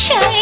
शाय